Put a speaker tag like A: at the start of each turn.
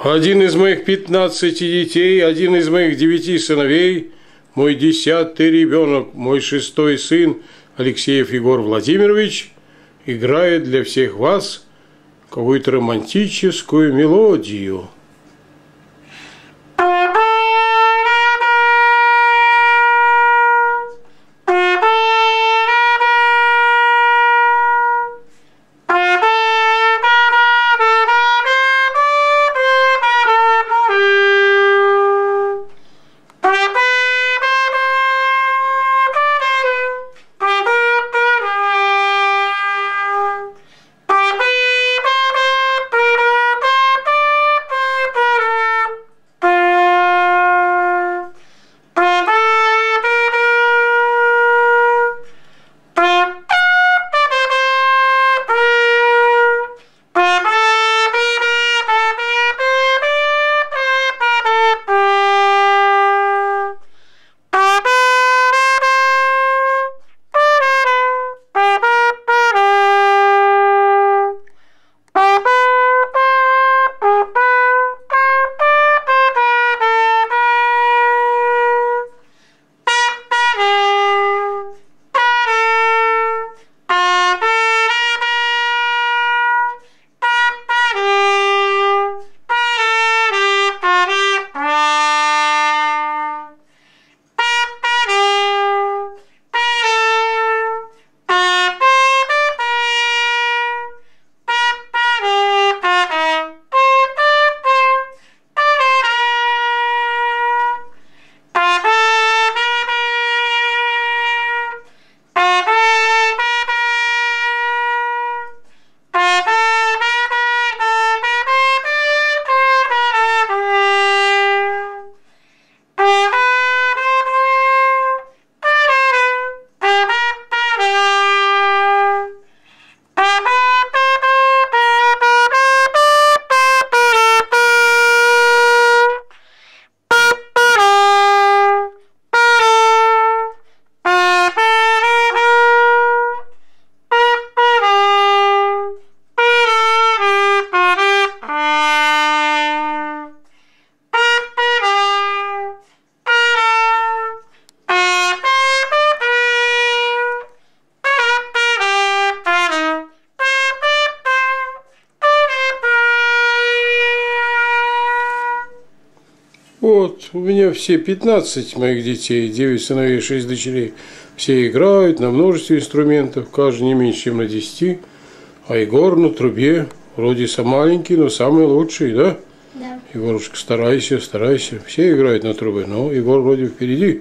A: Один из моих пятнадцати детей, один из моих девяти сыновей, мой десятый ребенок, мой шестой сын Алексеев Егор Владимирович играет для всех вас какую-то романтическую мелодию. Вот, у меня все 15 моих детей, 9 сыновей, 6 дочерей. Все играют на множестве инструментов, каждый не меньше, чем на 10. А Егор на трубе, вроде сам маленький, но самый лучший, да?
B: Да.
A: Егорушка, старайся, старайся. Все играют на трубе, но Егор вроде впереди.